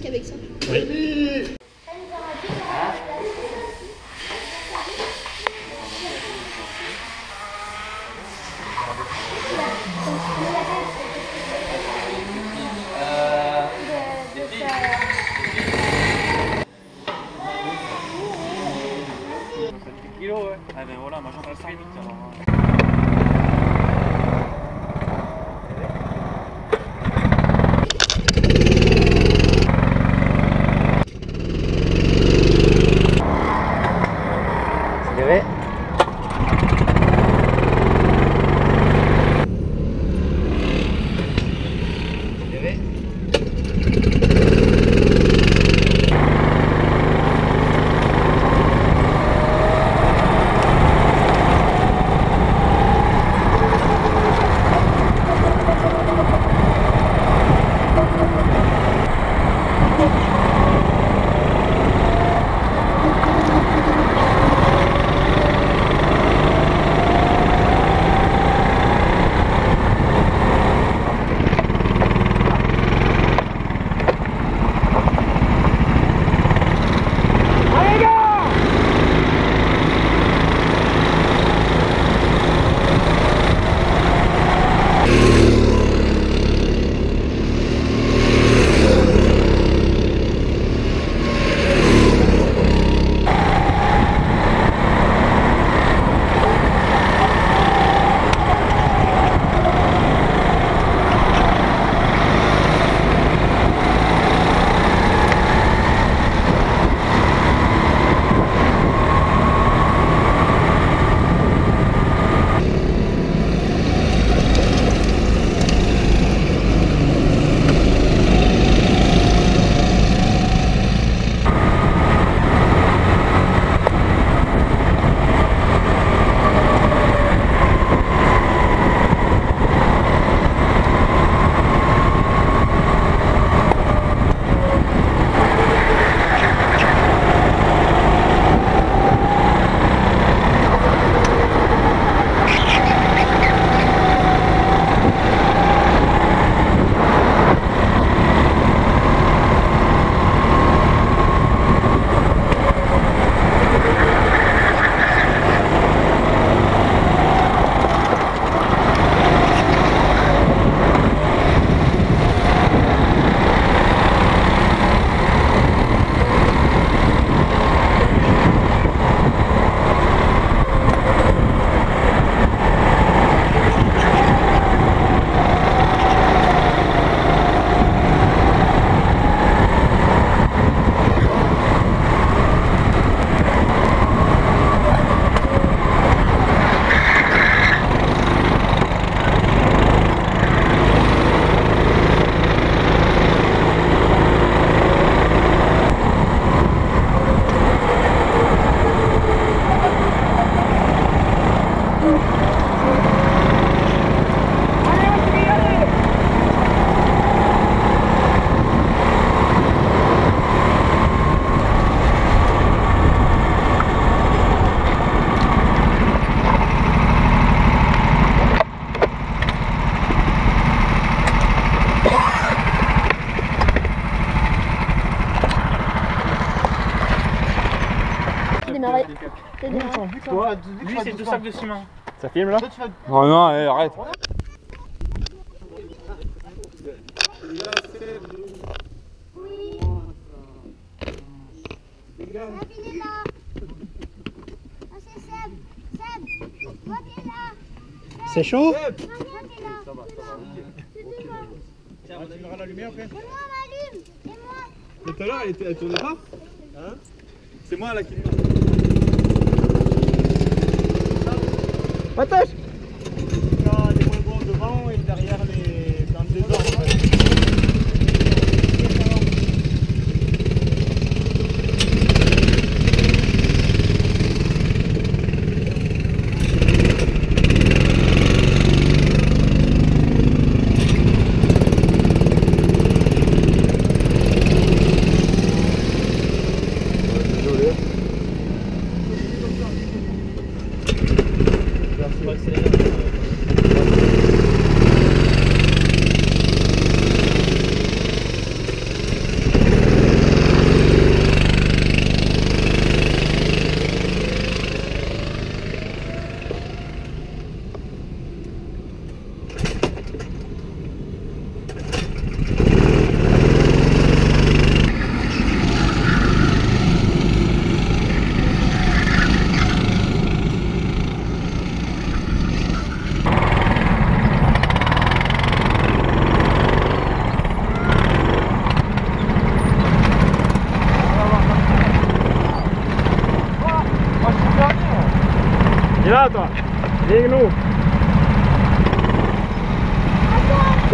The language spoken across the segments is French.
des casques avec ça. Oui. Ah ben voilà, moi j'en passe très vite. alors. C'est. Toi, Lui, c'est deux sacs de ciment. Ça filme là Oh non, allez, arrête. C'est chaud. Ça va, ça va. Tu verras la lumière après. Et moi, m'allume. Et moi. Tout à l'heure, elle tournait pas Hein C'est moi là qui. Attache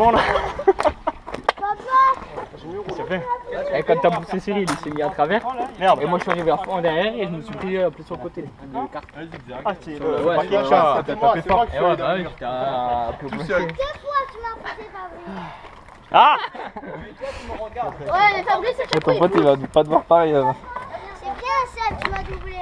bon là C'est fait. Et quand t'as poussé Cyril, il s'est mis à travers. Merde. Et moi je suis arrivé à fond derrière et je me suis pris euh, plus sur le côté. Ah, c'est le Ouais, ouais, ouais, T'as tapé fort. Et ouais, bah oui, j'étais un peu bloqué. Deux fois tu m'as poussé. Ah Ouais, mais Fabrice, c'est Ton pote il va pas te voir pareil. euh. C'est bien, Seb, tu m'as doublé.